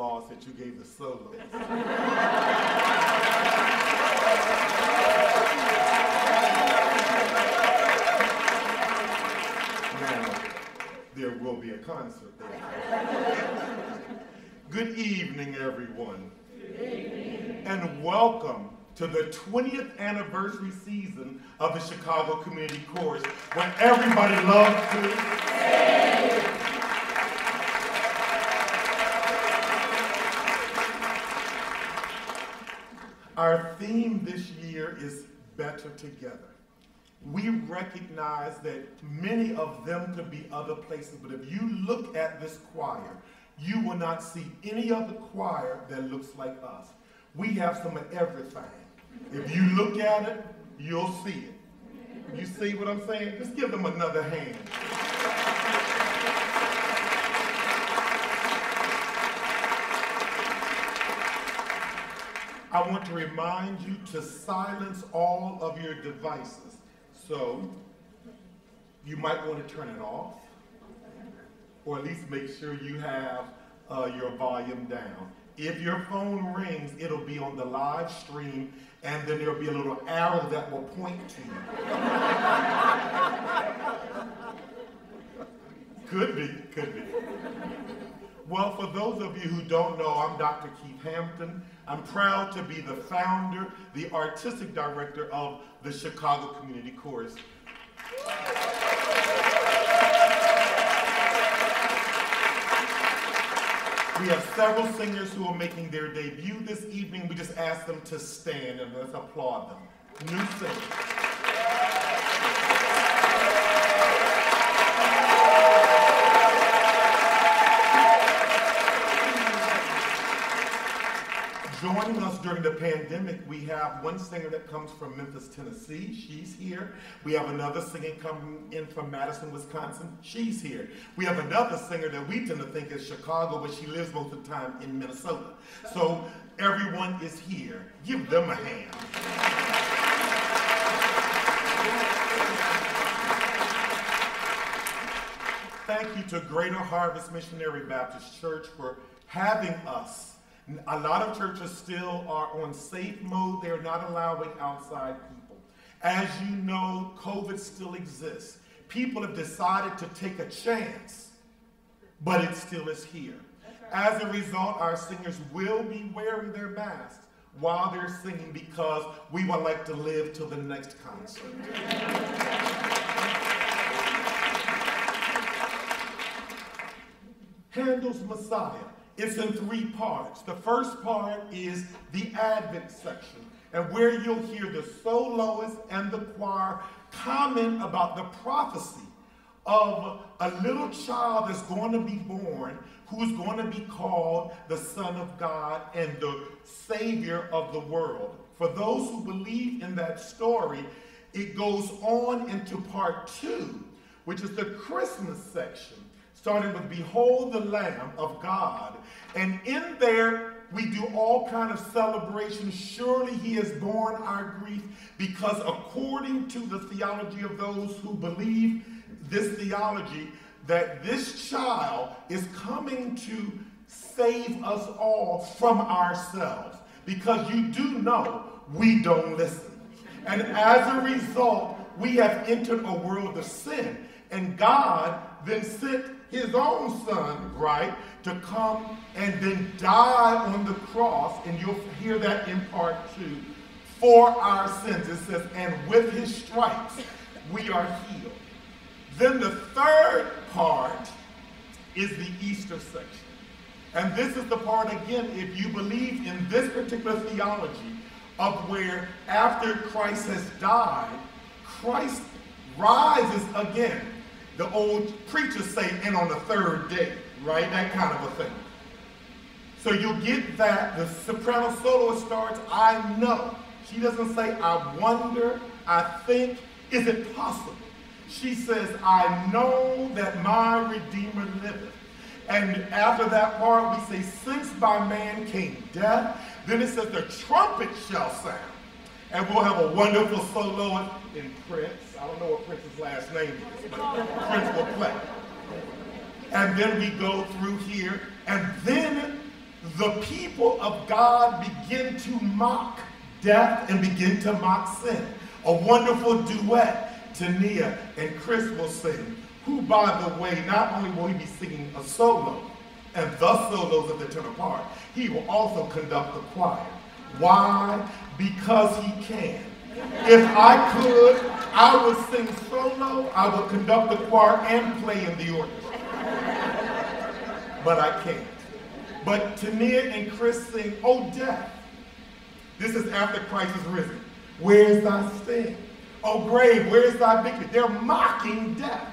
that you gave the solo. now, there will be a concert there. Good evening, everyone. Good evening. And welcome to the 20th anniversary season of the Chicago Community Chorus, when everybody loves to sing. Our theme this year is Better Together. We recognize that many of them could be other places, but if you look at this choir, you will not see any other choir that looks like us. We have some of everything. If you look at it, you'll see it. You see what I'm saying? Just give them another hand. I want to remind you to silence all of your devices. So you might want to turn it off, or at least make sure you have uh, your volume down. If your phone rings, it'll be on the live stream, and then there'll be a little arrow that will point to you. could be, could be. Well, for those of you who don't know, I'm Dr. Keith Hampton. I'm proud to be the founder, the artistic director of the Chicago Community Chorus. We have several singers who are making their debut this evening. We just ask them to stand and let's applaud them. New singers. Joining us during the pandemic, we have one singer that comes from Memphis, Tennessee. She's here. We have another singer coming in from Madison, Wisconsin. She's here. We have another singer that we tend to think is Chicago, but she lives most of the time in Minnesota. So everyone is here. Give them a hand. Thank you to Greater Harvest Missionary Baptist Church for having us a lot of churches still are on safe mode. They're not allowing outside people. As you know, COVID still exists. People have decided to take a chance, but it still is here. As a result, our singers will be wearing their masks while they're singing because we would like to live till the next concert. Handel's Messiah it's in three parts. The first part is the Advent section, and where you'll hear the soloist and the choir comment about the prophecy of a little child that's going to be born who's going to be called the Son of God and the Savior of the world. For those who believe in that story, it goes on into part two, which is the Christmas section starting with Behold the Lamb of God. And in there, we do all kind of celebrations. Surely he has borne our grief because according to the theology of those who believe this theology, that this child is coming to save us all from ourselves. Because you do know we don't listen. And as a result, we have entered a world of sin. And God then sent his own son, right, to come and then die on the cross, and you'll hear that in part two, for our sins. It says, and with his stripes we are healed. Then the third part is the Easter section. And this is the part, again, if you believe in this particular theology of where after Christ has died, Christ rises again the old preachers say, and on the third day, right? That kind of a thing. So you'll get that. The soprano soloist starts, I know. She doesn't say, I wonder, I think, is it possible? She says, I know that my Redeemer liveth. And after that part, we say, since by man came death, then it says, the trumpet shall sound. And we'll have a wonderful soloist in Prince. I don't know what Prince's last name is, but Prince will play. And then we go through here, and then the people of God begin to mock death and begin to mock sin. A wonderful duet Teniya and Chris will sing, who, by the way, not only will he be singing a solo, and the solos of the tenor part, he will also conduct the choir. Why? Because he can. If I could, I would sing solo, I would conduct the choir and play in the orchestra. But I can't. But Teniya and Chris sing, Oh death. This is after Christ is risen. Where's thy sting? Oh grave, where's thy victory? They're mocking death.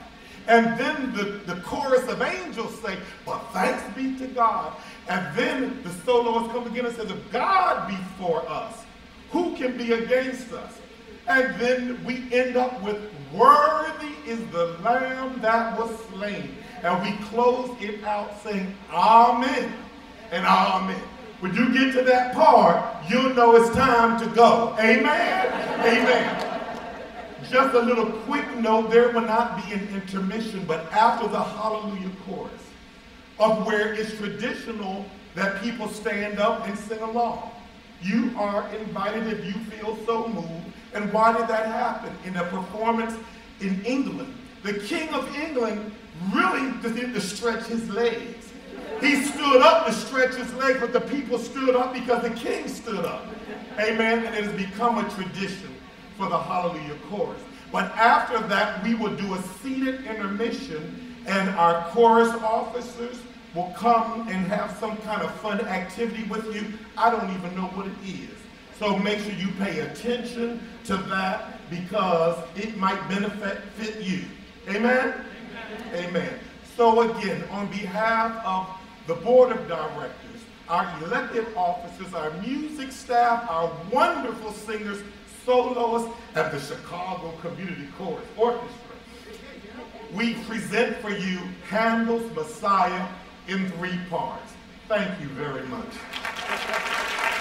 And then the, the chorus of angels say, But thanks be to God. And then the soloist comes again and says, If God be for us, who can be against us? And then we end up with, Worthy is the Lamb that was slain. And we close it out saying, Amen and Amen. When you get to that part, you'll know it's time to go. Amen? Amen. Just a little quick note, there will not be an intermission, but after the hallelujah chorus, of where it's traditional that people stand up and sing along. You are invited if you feel so moved. And why did that happen? In a performance in England, the King of England really didn't to stretch his legs. He stood up to stretch his legs, but the people stood up because the king stood up. Amen. And it has become a tradition for the Hallelujah chorus. But after that, we will do a seated intermission, and our chorus officers will come and have some kind of fun activity with you. I don't even know what it is. So make sure you pay attention to that because it might benefit fit you. Amen? Amen. Amen. So again, on behalf of the board of directors, our elected officers, our music staff, our wonderful singers, soloists, and the Chicago Community Chorus Orchestra. We present for you Handel's Messiah in three parts. Thank you very much.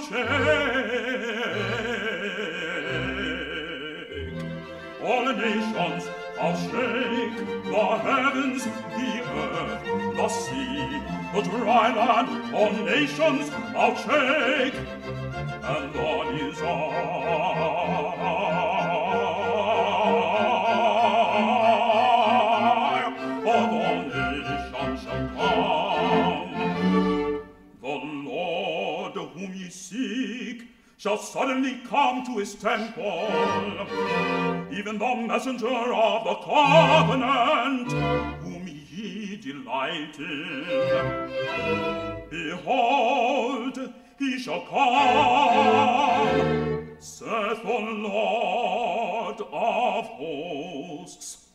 shake. All nations I'll shake the heavens, the earth, the sea, the dry land, all nations I'll shake. shall suddenly come to his temple. Even the messenger of the covenant, whom he delighted. Behold, he shall come, saith the Lord of hosts.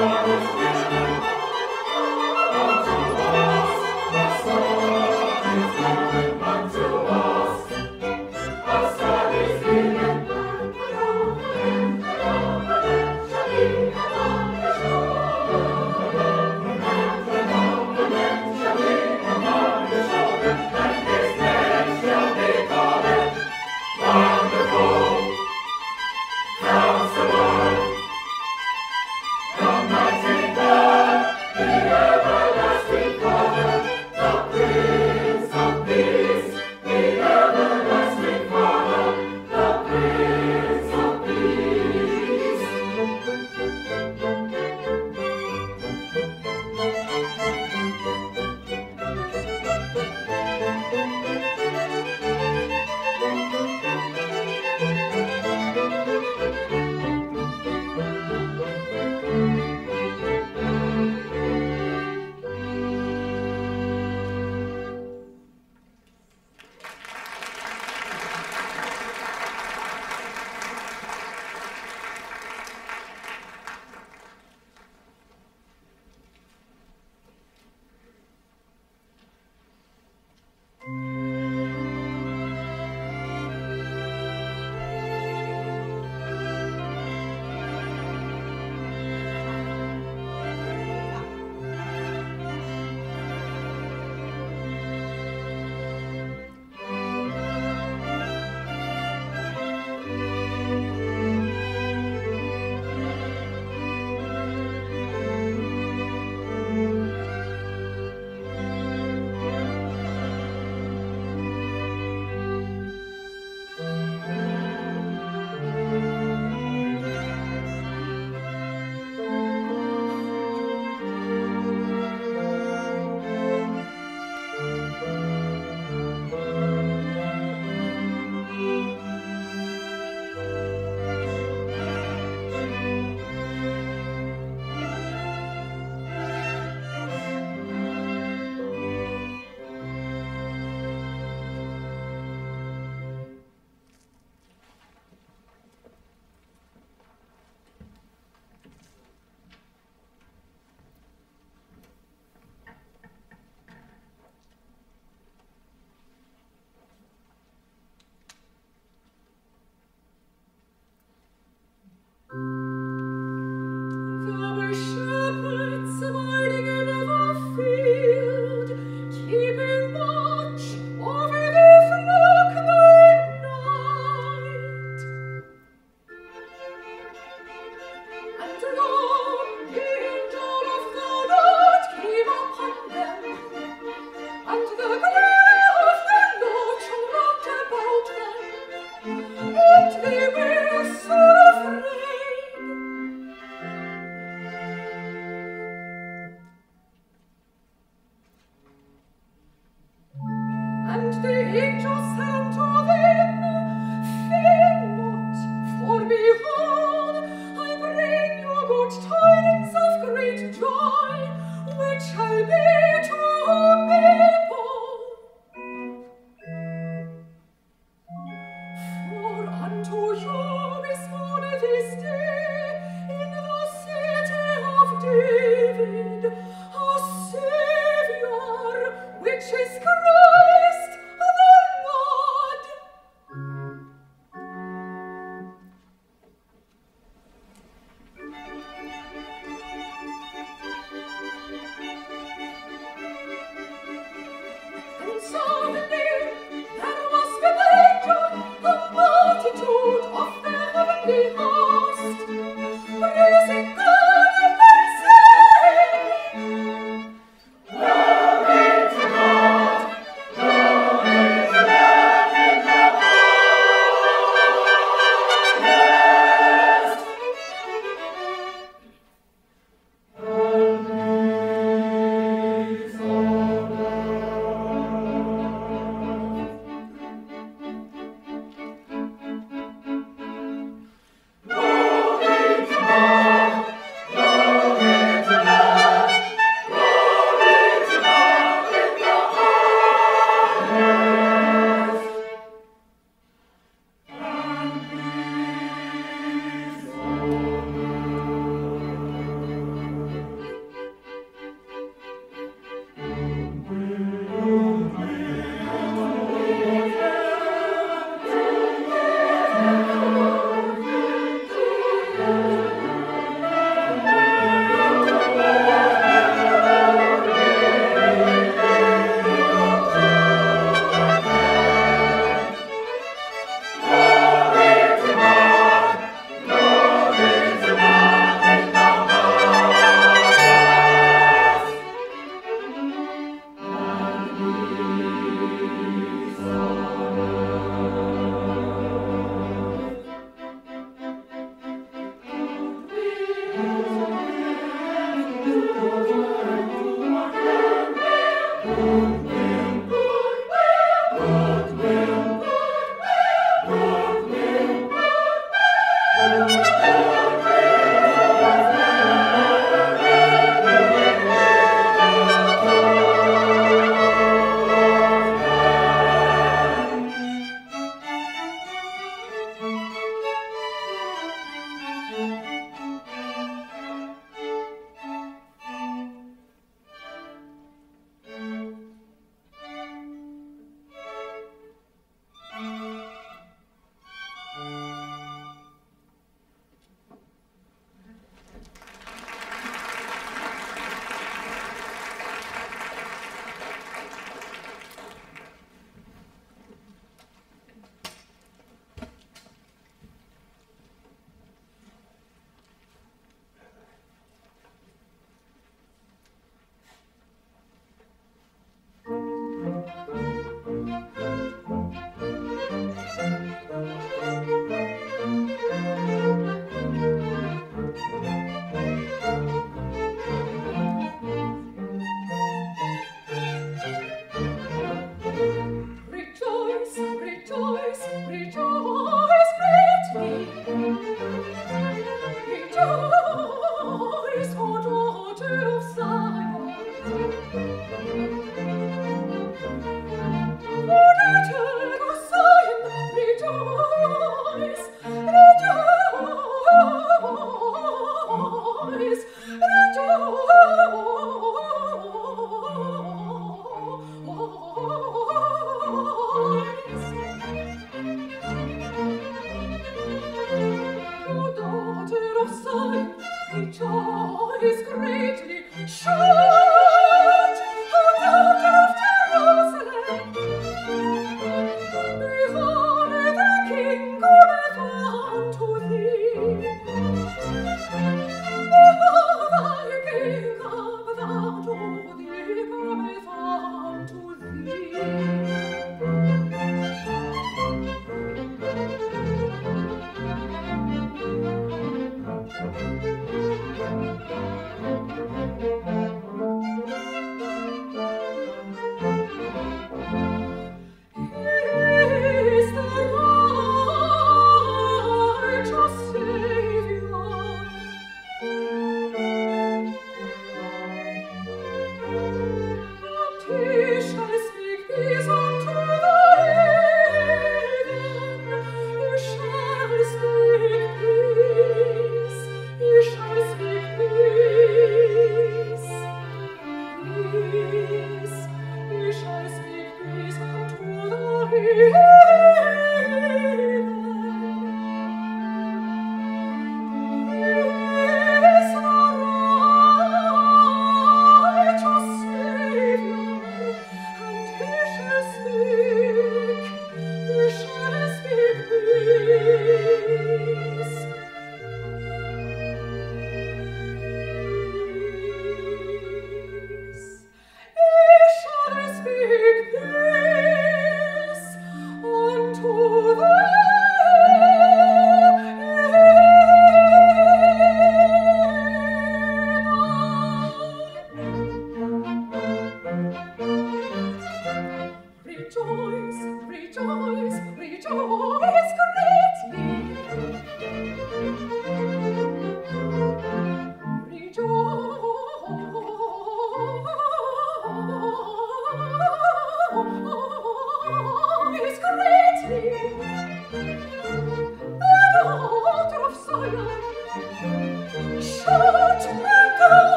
Oh,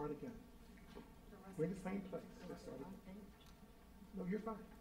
start again. We're in the same place. Let's start again. No, you're fine.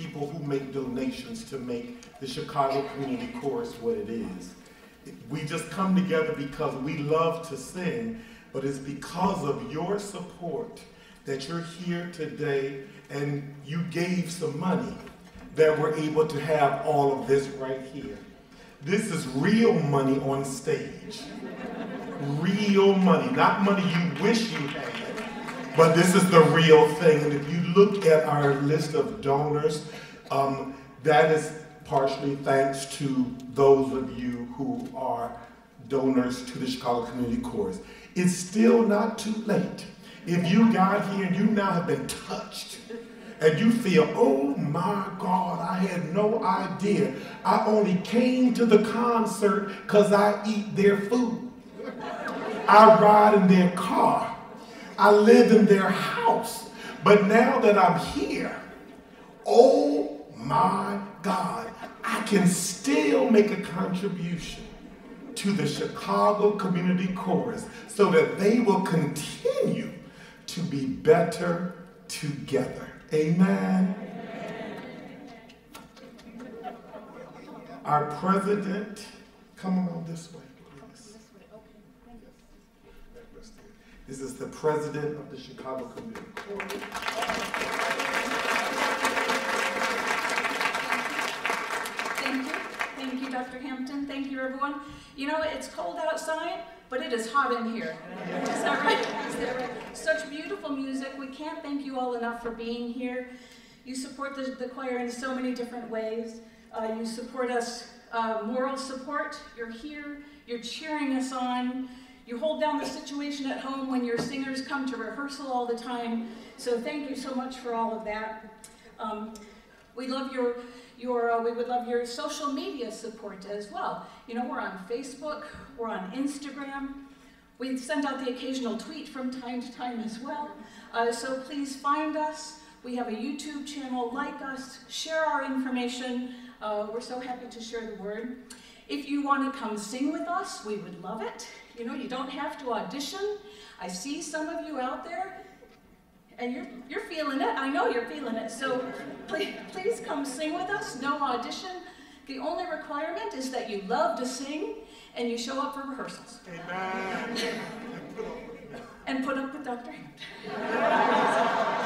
People who make donations to make the Chicago Community Chorus what it is. We just come together because we love to sing, but it's because of your support that you're here today and you gave some money that we're able to have all of this right here. This is real money on stage. Real money, not money you wish you had, but this is the real thing. And if you look at our list of donors, um, that is partially thanks to those of you who are donors to the Chicago Community Chorus. It's still not too late. If you got here and you now have been touched, and you feel, oh my God, I had no idea. I only came to the concert because I eat their food. I ride in their car. I live in their house. But now that I'm here, oh my God, I can still make a contribution to the Chicago Community Chorus so that they will continue to be better together. Amen. Our president, come on this way, please. This is the president of the Chicago Community Chorus. Thank you. Thank you, Dr. Hampton. Thank you, everyone. You know, it's cold outside, but it is hot in here. Is that right? Is that right? Such beautiful music. We can't thank you all enough for being here. You support the, the choir in so many different ways. Uh, you support us, uh, moral support. You're here. You're cheering us on. You hold down the situation at home when your singers come to rehearsal all the time. So thank you so much for all of that. Um, we love your your, uh, we would love your social media support as well. You know, we're on Facebook, we're on Instagram. We send out the occasional tweet from time to time as well. Uh, so please find us. We have a YouTube channel, like us, share our information. Uh, we're so happy to share the word. If you want to come sing with us, we would love it. You know, you don't have to audition. I see some of you out there and you're, you're feeling it. I know you're feeling it. So please, please come sing with us. No audition. The only requirement is that you love to sing and you show up for rehearsals. Amen. And put up with Dr. Hampton.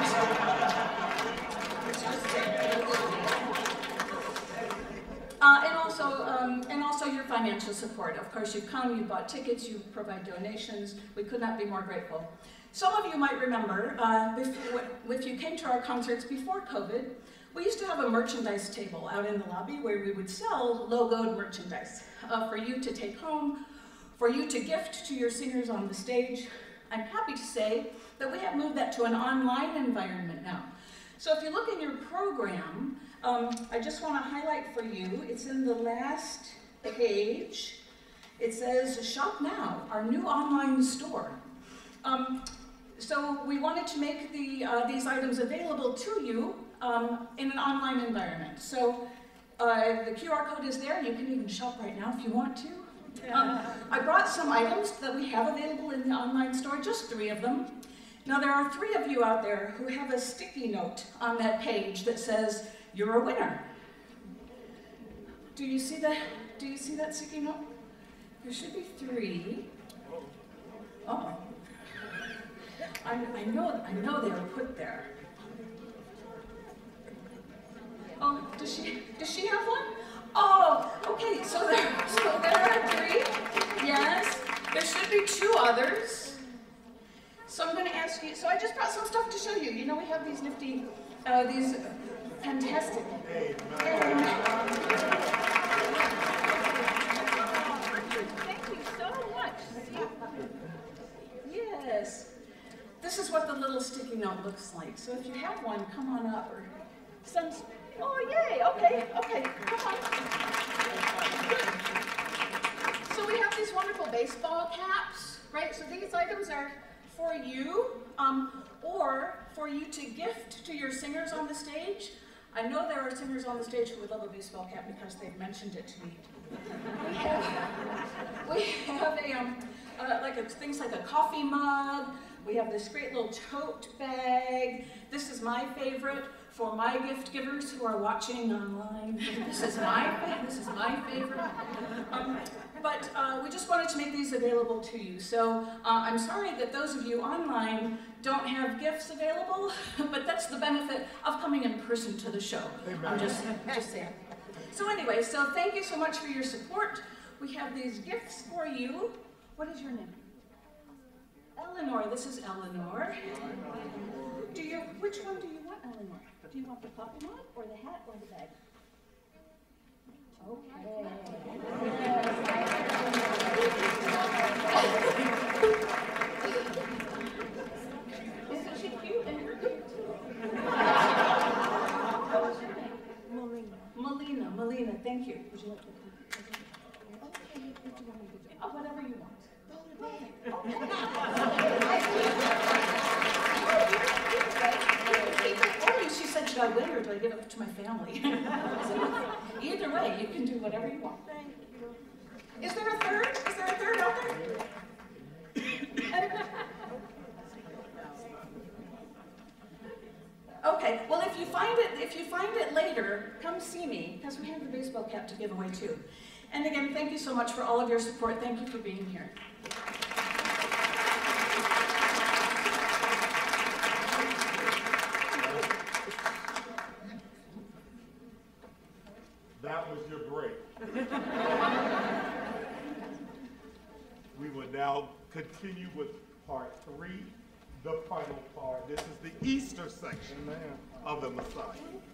Uh, and also, um, and also your financial support. Of course, you've come, you bought tickets, you provide donations. We could not be more grateful. Some of you might remember, uh, if you came to our concerts before COVID, we used to have a merchandise table out in the lobby where we would sell logoed merchandise uh, for you to take home, for you to gift to your singers on the stage. I'm happy to say that we have moved that to an online environment now. So if you look in your program, um, I just want to highlight for you, it's in the last page. It says Shop Now, our new online store. Um, so we wanted to make the, uh, these items available to you um, in an online environment. So uh, the QR code is there. You can even shop right now if you want to. Um, I brought some items that we have available in the online store, just three of them. Now there are three of you out there who have a sticky note on that page that says, you're a winner. Do you see that? Do you see that sticky note? There should be three. Oh, I, I know, I know they were put there. Oh, does she, does she have one? Oh, okay, so there, so there are three, yes. There should be two others. So I'm gonna ask you, so I just brought some stuff to show you. You know we have these nifty, uh, these fantastic. Thank you so much. Yes. This is what the little sticky note looks like. So if you have one, come on up or. Oh, yay, okay, okay, come on. So we have these wonderful baseball caps, right? So these items are for you. Um, or for you to gift to your singers on the stage. I know there are singers on the stage who would love a baseball cap because they've mentioned it to me. We have, we have a, um, uh, like a, things like a coffee mug. We have this great little tote bag. This is my favorite for my gift givers who are watching online. This is my this is my favorite. Um, but uh, we just wanted to make these available to you. So uh, I'm sorry that those of you online don't have gifts available, but that's the benefit of coming in person to the show. Amen. I'm just, just saying. So anyway, so thank you so much for your support. We have these gifts for you. What is your name? Eleanor, this is Eleanor. Do you, which one do you want, Eleanor? Do you want the puppy mug or the hat or the bag? Okay. Isn't she cute and her cute? Melina. Melina, thank you. Would you like the Okay, what do you want me to do? Whatever you want. Oh, she said, should I win or do I give it to my family? Either way, you can do whatever you want. Thank you. Is there a third? Is there a third out there? Okay, well if you find it if you find it later, come see me because we have the baseball cap to give away too. And again, thank you so much for all of your support. Thank you for being here. That was your break. we will now continue with part three, the final part. This is the Easter section of the Messiah.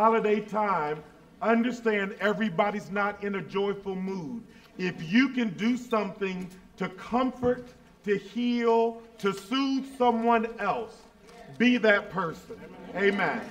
holiday time, understand everybody's not in a joyful mood. If you can do something to comfort, to heal, to soothe someone else, be that person. Amen.